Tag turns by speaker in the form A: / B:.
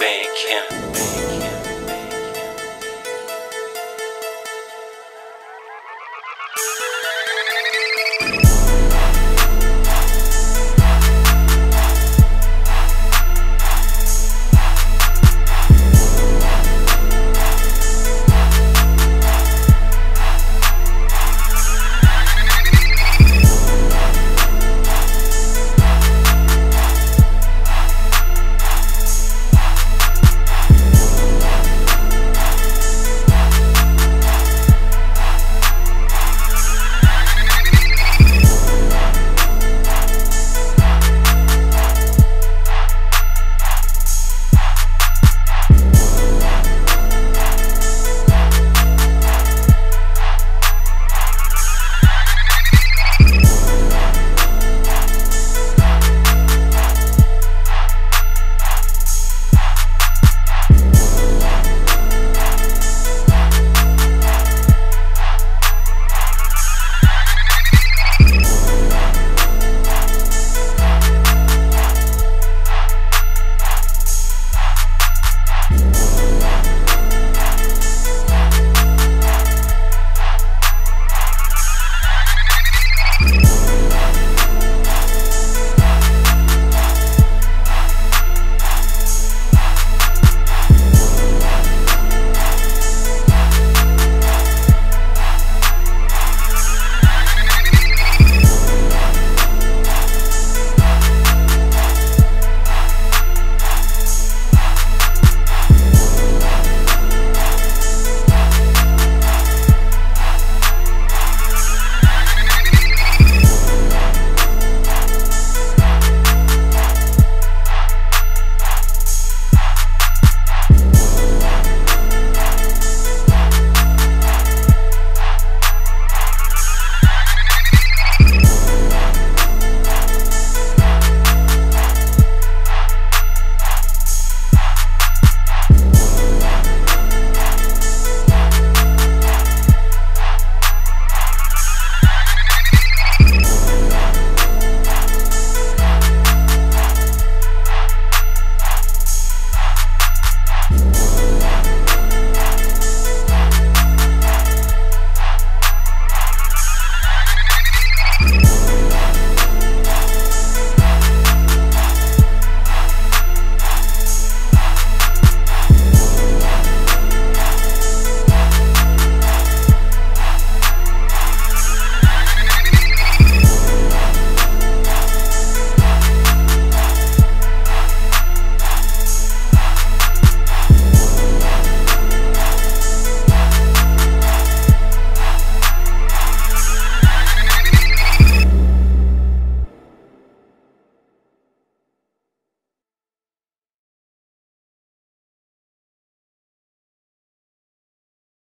A: Bang him. Bang him. him.